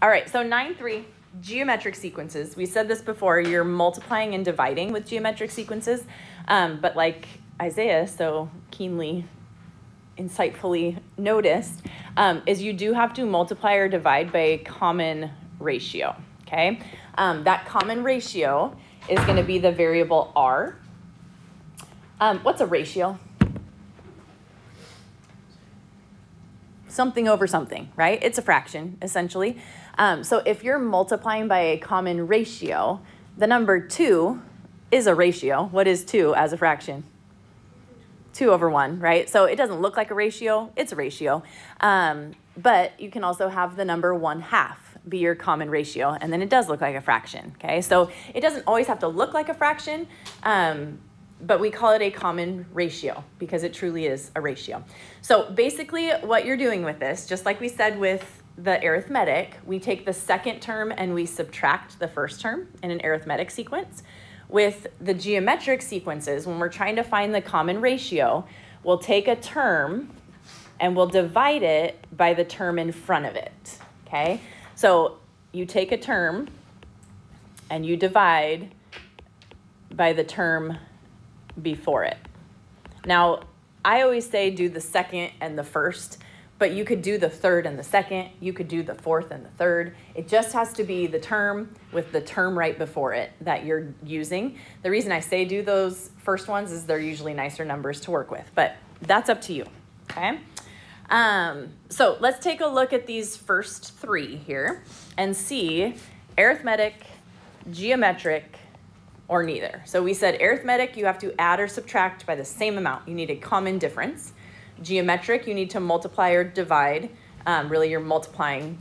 All right, so 9, 3, geometric sequences. We said this before, you're multiplying and dividing with geometric sequences. Um, but like Isaiah so keenly, insightfully noticed, um, is you do have to multiply or divide by a common ratio, okay? Um, that common ratio is going to be the variable r. Um, what's a ratio? Something over something, right? It's a fraction, essentially. Um, so if you're multiplying by a common ratio, the number 2 is a ratio. What is 2 as a fraction? 2 over 1, right? So it doesn't look like a ratio, it's a ratio. Um, but you can also have the number 1 half be your common ratio, and then it does look like a fraction, okay? So it doesn't always have to look like a fraction, um, but we call it a common ratio because it truly is a ratio. So basically what you're doing with this, just like we said with the arithmetic, we take the second term and we subtract the first term in an arithmetic sequence. With the geometric sequences, when we're trying to find the common ratio, we'll take a term and we'll divide it by the term in front of it, okay? So you take a term and you divide by the term before it. Now, I always say do the second and the first but you could do the third and the second, you could do the fourth and the third. It just has to be the term with the term right before it that you're using. The reason I say do those first ones is they're usually nicer numbers to work with, but that's up to you, okay? Um, so let's take a look at these first three here and see arithmetic, geometric, or neither. So we said arithmetic, you have to add or subtract by the same amount. You need a common difference. Geometric, you need to multiply or divide. Um, really, you're multiplying,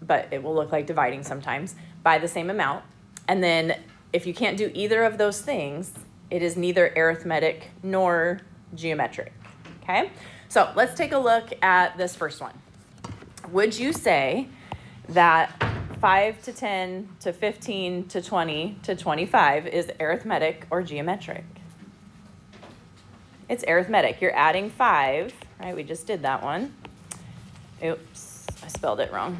but it will look like dividing sometimes, by the same amount. And then if you can't do either of those things, it is neither arithmetic nor geometric, okay? So let's take a look at this first one. Would you say that 5 to 10 to 15 to 20 to 25 is arithmetic or geometric? It's arithmetic. You're adding 5, right? We just did that one. Oops, I spelled it wrong.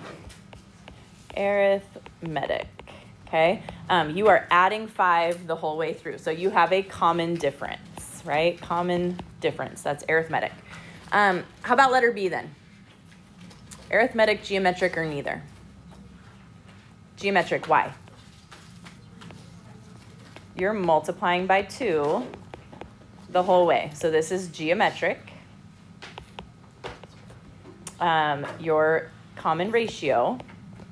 Arithmetic, okay? Um, you are adding 5 the whole way through. So you have a common difference, right? Common difference. That's arithmetic. Um, how about letter B then? Arithmetic, geometric, or neither? Geometric, why? You're multiplying by 2 the whole way. So this is geometric. Um, your common ratio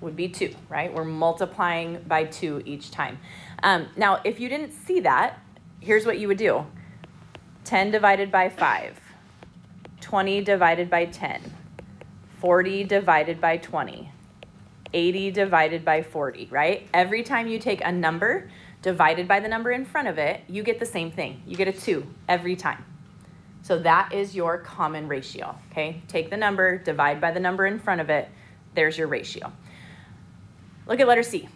would be 2, right? We're multiplying by 2 each time. Um, now, if you didn't see that, here's what you would do. 10 divided by 5, 20 divided by 10, 40 divided by 20, 80 divided by 40, right? Every time you take a number, divided by the number in front of it, you get the same thing. You get a 2 every time. So that is your common ratio, okay? Take the number, divide by the number in front of it, there's your ratio. Look at letter C.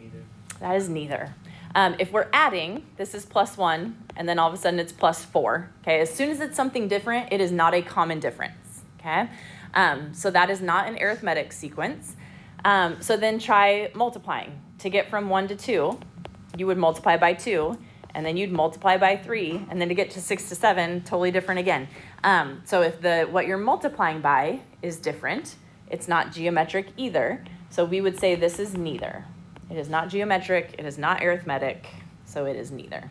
Neither. That is neither. Um, if we're adding, this is plus 1, and then all of a sudden it's plus 4, okay? As soon as it's something different, it is not a common difference, okay? Um, so that is not an arithmetic sequence. Um, so then try multiplying. To get from 1 to 2, you would multiply by 2, and then you'd multiply by 3, and then to get to 6 to 7, totally different again. Um, so if the what you're multiplying by is different, it's not geometric either. So we would say this is neither. It is not geometric, it is not arithmetic, so it is neither.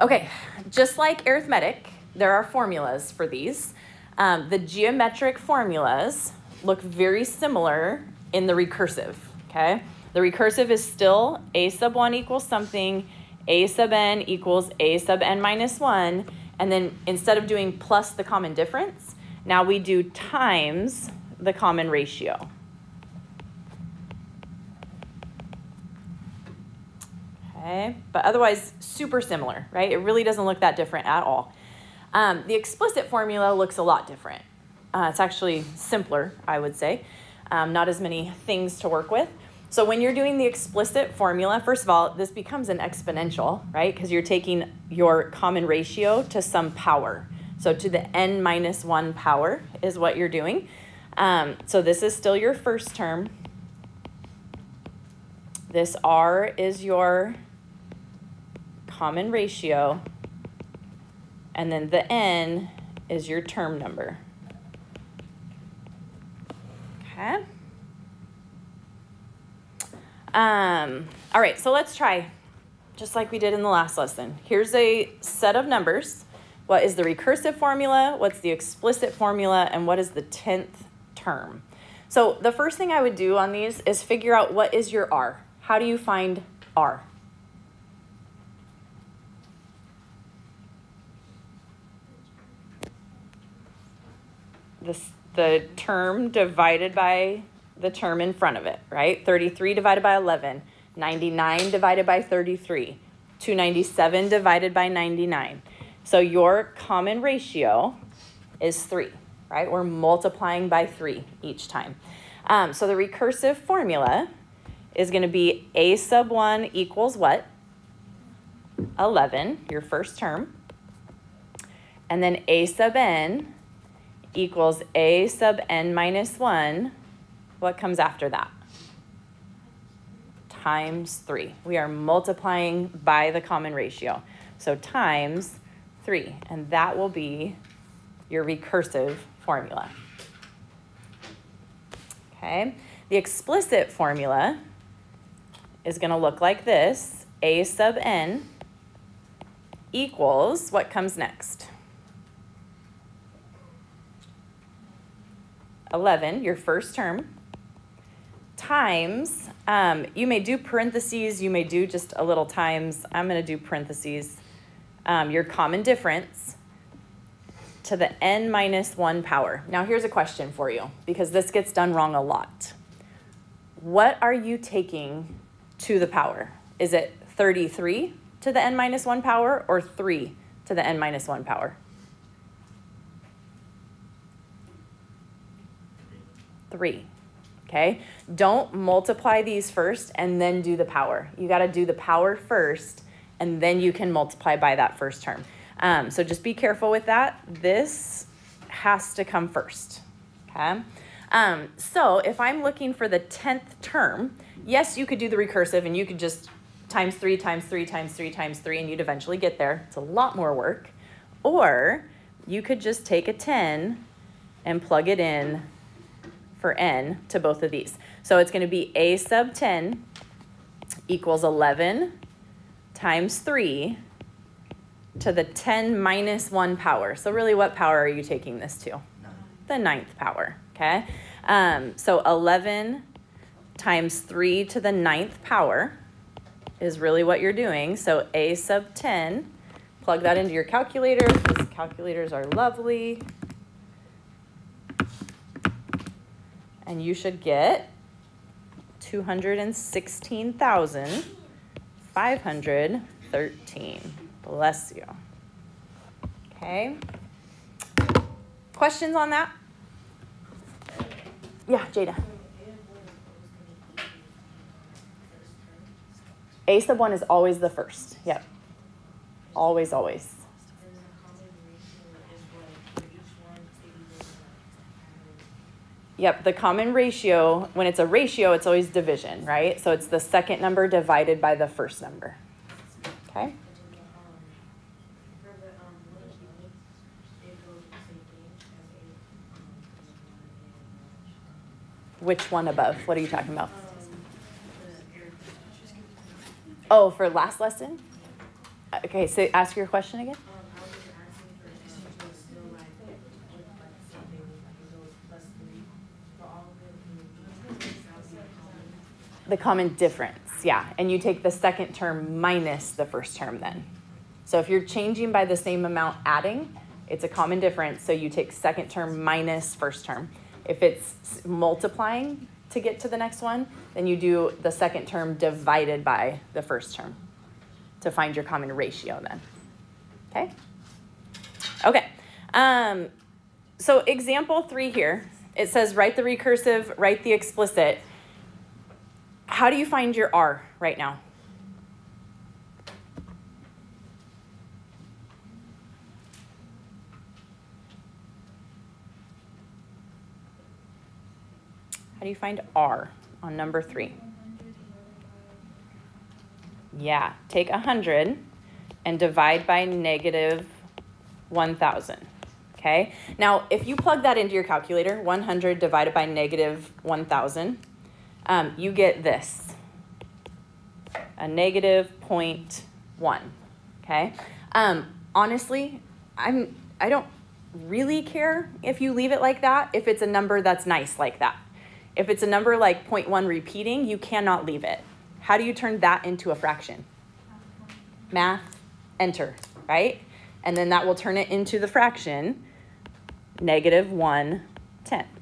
Okay, just like arithmetic, there are formulas for these. Um, the geometric formulas look very similar in the recursive, okay? The recursive is still a sub 1 equals something, a sub n equals a sub n minus 1, and then instead of doing plus the common difference, now we do times the common ratio. Okay, but otherwise super similar, right? It really doesn't look that different at all. Um, the explicit formula looks a lot different. Uh, it's actually simpler, I would say. Um, not as many things to work with. So when you're doing the explicit formula, first of all, this becomes an exponential, right? Because you're taking your common ratio to some power. So to the n minus 1 power is what you're doing. Um, so this is still your first term. This r is your common ratio. And then the n is your term number. Okay. Um, all right, so let's try, just like we did in the last lesson. Here's a set of numbers. What is the recursive formula? What's the explicit formula? And what is the 10th term? So the first thing I would do on these is figure out what is your R. How do you find R? This, the term divided by the term in front of it, right? 33 divided by 11, 99 divided by 33, 297 divided by 99. So your common ratio is 3, right? We're multiplying by 3 each time. Um, so the recursive formula is going to be a sub 1 equals what? 11, your first term. And then a sub n equals a sub n minus 1 what comes after that? Times 3. We are multiplying by the common ratio. So times 3. And that will be your recursive formula. Okay. The explicit formula is going to look like this. A sub n equals what comes next? 11, your first term, times, um, you may do parentheses, you may do just a little times. I'm going to do parentheses. Um, your common difference to the n minus 1 power. Now here's a question for you, because this gets done wrong a lot. What are you taking to the power? Is it 33 to the n minus 1 power or 3 to the n minus 1 power? 3 okay? Don't multiply these first and then do the power. You got to do the power first, and then you can multiply by that first term. Um, so just be careful with that. This has to come first, okay? Um, so if I'm looking for the 10th term, yes, you could do the recursive and you could just times 3 times 3 times 3 times 3 and you'd eventually get there. It's a lot more work. Or you could just take a 10 and plug it in for n to both of these. So it's going to be a sub 10 equals 11 times 3 to the 10 minus 1 power. So really, what power are you taking this to? The ninth power, okay? Um, so 11 times 3 to the ninth power is really what you're doing. So a sub 10, plug that into your calculator because calculators are lovely. And you should get 216,513. Bless you. Okay. Questions on that? Yeah, Jada. A sub 1 is always the first. Yep. Always, always. Yep, the common ratio, when it's a ratio, it's always division, right? So it's the second number divided by the first number. Okay? Which one above? What are you talking about? Oh, for last lesson? Okay, so ask your question again. The common difference, yeah. And you take the second term minus the first term then. So if you're changing by the same amount adding, it's a common difference. So you take second term minus first term. If it's multiplying to get to the next one, then you do the second term divided by the first term to find your common ratio then. Okay? Okay. Um, so example three here, it says write the recursive, write the explicit. How do you find your R right now? How do you find R on number three? Yeah, take 100 and divide by negative 1,000. Okay, now if you plug that into your calculator, 100 divided by negative 1,000, um, you get this a negative 0.1. Okay, um, honestly, I'm I don't really care if you leave it like that if it's a number that's nice like that. If it's a number like 0.1 repeating, you cannot leave it. How do you turn that into a fraction? Math, enter, right? And then that will turn it into the fraction negative 1 tenth.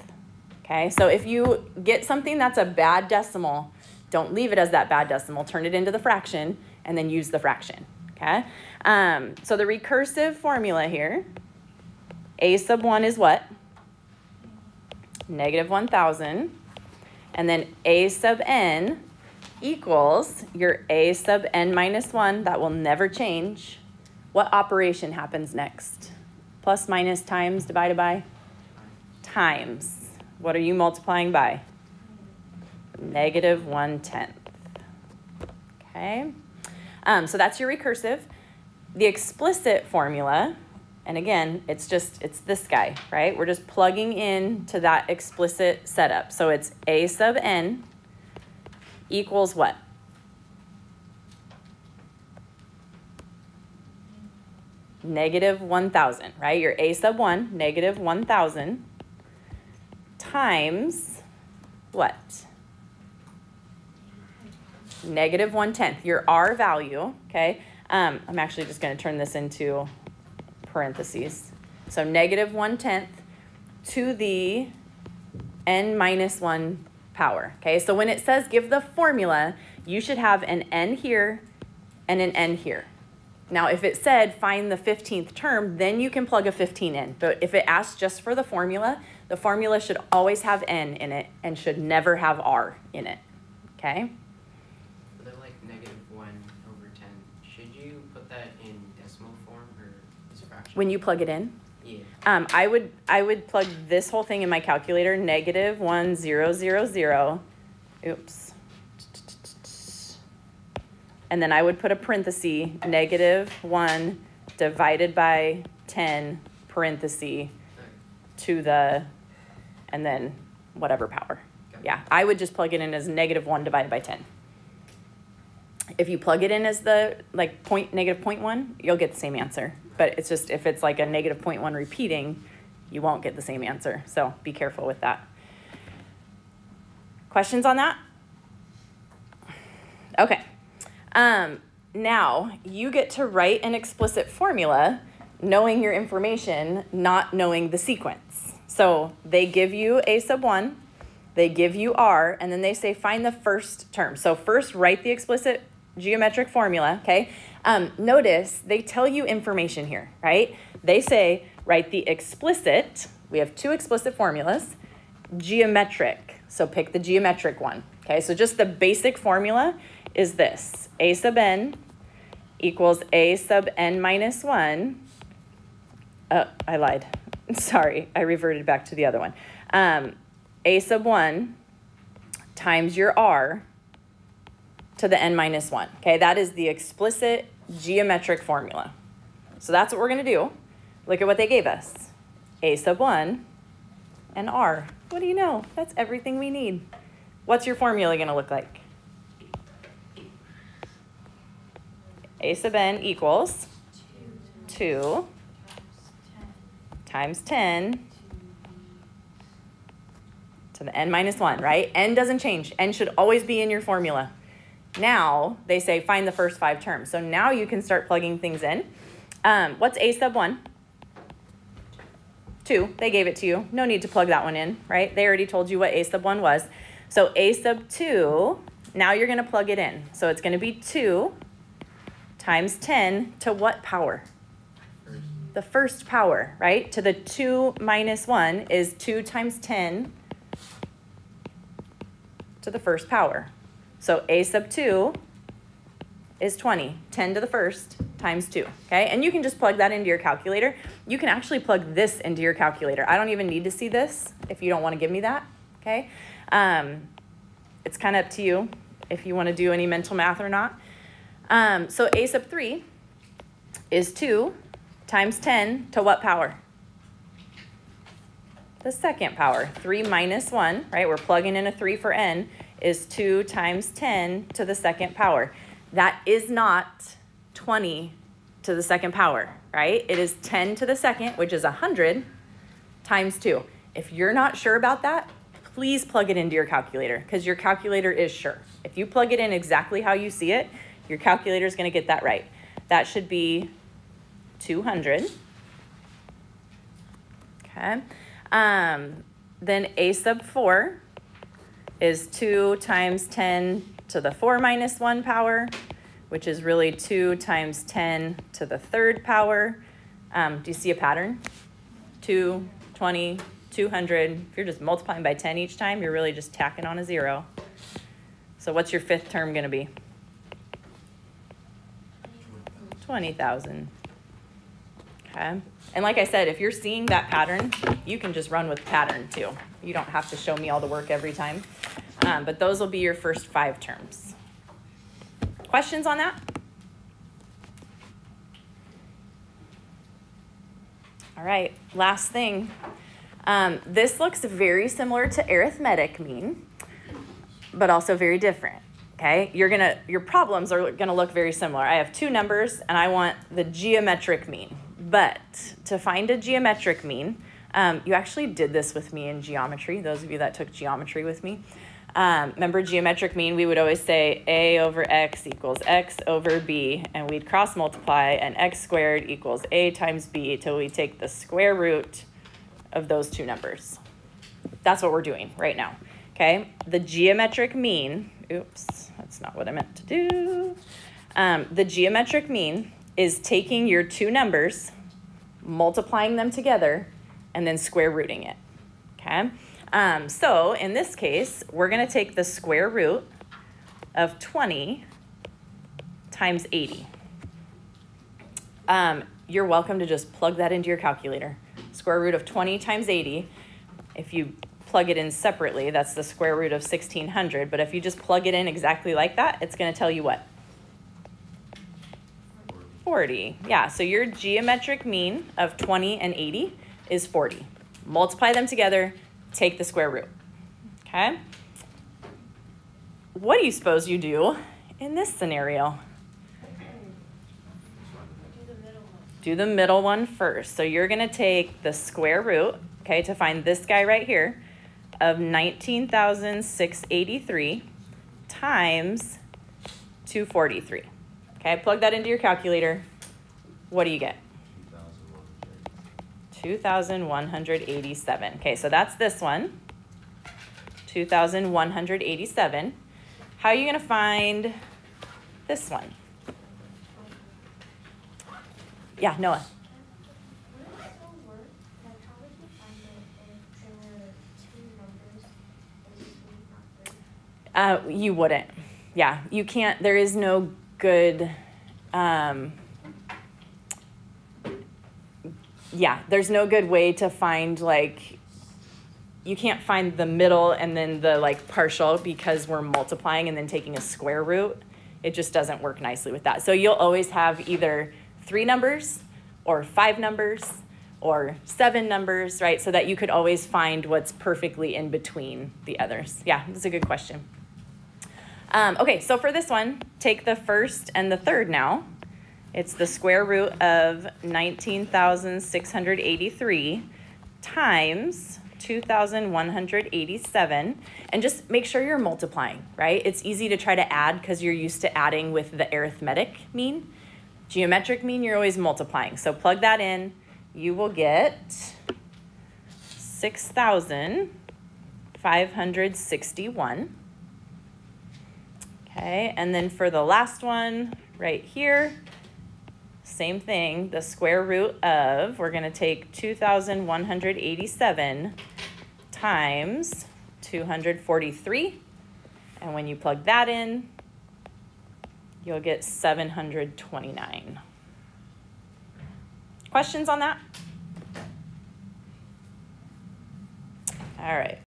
Okay, so if you get something that's a bad decimal, don't leave it as that bad decimal. Turn it into the fraction and then use the fraction. Okay, um, so the recursive formula here a sub 1 is what? Negative 1,000. And then a sub n equals your a sub n minus 1. That will never change. What operation happens next? Plus, minus, times, divided by? Times. What are you multiplying by? Negative 1 tenth. Okay. Um, so that's your recursive. The explicit formula and again, it's just, it's this guy, right? We're just plugging in to that explicit setup. So it's a sub n equals what? Negative 1,000, right? Your a sub 1, negative 1,000 times what? Negative 1 tenth, your r value, okay? Um, I'm actually just going to turn this into parentheses. So negative 1 tenth to the n minus 1 power. Okay, so when it says give the formula, you should have an n here and an n here. Now, if it said find the 15th term, then you can plug a 15 in. But if it asks just for the formula, the formula should always have n in it and should never have r in it. Okay? when you plug it in? Yeah. Um, I would I would plug this whole thing in my calculator, negative one zero zero zero. Oops. And then I would put a parenthesis, negative one divided by ten parenthesis to the, and then whatever power. Yeah, I would just plug it in as negative one divided by ten. If you plug it in as the like point negative point one, you'll get the same answer. But it's just if it's like a negative 0.1 repeating, you won't get the same answer. So be careful with that. Questions on that? Okay. Um, now you get to write an explicit formula knowing your information, not knowing the sequence. So they give you a sub 1, they give you r, and then they say find the first term. So first write the explicit geometric formula, okay? Um, notice they tell you information here, right? They say write the explicit, we have two explicit formulas, geometric, so pick the geometric one, okay? So just the basic formula is this, a sub n equals a sub n minus 1. Oh, I lied. Sorry, I reverted back to the other one. Um, a sub 1 times your r to the n minus 1. Okay, that is the explicit geometric formula. So that's what we're going to do. Look at what they gave us. A sub 1 and r. What do you know? That's everything we need. What's your formula going to look like? A sub n equals 2 times 10 to the n minus 1, right? n doesn't change. n should always be in your formula. Now they say find the first five terms. So now you can start plugging things in. Um, what's a sub 1? 2. They gave it to you. No need to plug that one in, right? They already told you what a sub 1 was. So a sub 2, now you're going to plug it in. So it's going to be 2 times 10 to what power? The first power, right? To the 2 minus 1 is 2 times 10 to the first power. So a sub 2 is 20. 10 to the first times 2. Okay, and you can just plug that into your calculator. You can actually plug this into your calculator. I don't even need to see this if you don't want to give me that. okay? Um, it's kind of up to you if you want to do any mental math or not. Um, so a sub 3 is 2 times 10 to what power? The second power. 3 minus 1, right? We're plugging in a 3 for n, is 2 times 10 to the second power. That is not 20 to the second power, right? It is 10 to the second, which is 100, times 2. If you're not sure about that, please plug it into your calculator because your calculator is sure. If you plug it in exactly how you see it, your calculator is going to get that right. That should be 200. Okay. Um, then a sub 4 is 2 times 10 to the 4 minus 1 power, which is really 2 times 10 to the third power. Um, do you see a pattern? 2, 20, 200. If you're just multiplying by 10 each time, you're really just tacking on a 0. So what's your fifth term going to be? 20,000. Okay. And like I said, if you're seeing that pattern, you can just run with pattern too. You don't have to show me all the work every time. Um, but those will be your first five terms. Questions on that? All right, last thing. Um, this looks very similar to arithmetic mean, but also very different. Okay, you're gonna your problems are gonna look very similar. I have two numbers and I want the geometric mean. But to find a geometric mean, um, you actually did this with me in geometry. Those of you that took geometry with me, um, remember geometric mean, we would always say a over x equals x over b, and we'd cross multiply, and x squared equals a times b till we take the square root of those two numbers. That's what we're doing right now, okay? The geometric mean, oops, that's not what I meant to do. Um, the geometric mean is taking your two numbers, multiplying them together, and then square rooting it, okay? Um, so in this case, we're going to take the square root of 20 times 80. Um, you're welcome to just plug that into your calculator. Square root of 20 times 80, if you plug it in separately, that's the square root of 1600. But if you just plug it in exactly like that, it's going to tell you what? 40. Yeah, so your geometric mean of 20 and 80 is 40. Multiply them together, take the square root. Okay? What do you suppose you do in this scenario? Do the middle one first. So you're going to take the square root, okay, to find this guy right here of 19,683 times 243. Okay, plug that into your calculator. What do you get? 2,187. Okay, so that's this one. 2,187. How are you going to find this one? Yeah, Noah. Uh, you wouldn't. Yeah, you can't. There is no good. Um, yeah, there's no good way to find like. You can't find the middle and then the like partial because we're multiplying and then taking a square root. It just doesn't work nicely with that. So you'll always have either three numbers or five numbers or seven numbers, right? So that you could always find what's perfectly in between the others. Yeah, that's a good question. Um, okay, so for this one, take the first and the third now. It's the square root of 19,683 times 2,187. And just make sure you're multiplying, right? It's easy to try to add because you're used to adding with the arithmetic mean. Geometric mean, you're always multiplying. So plug that in. You will get 6,561 Okay, and then for the last one right here, same thing, the square root of, we're going to take 2,187 times 243. And when you plug that in, you'll get 729. Questions on that? All right.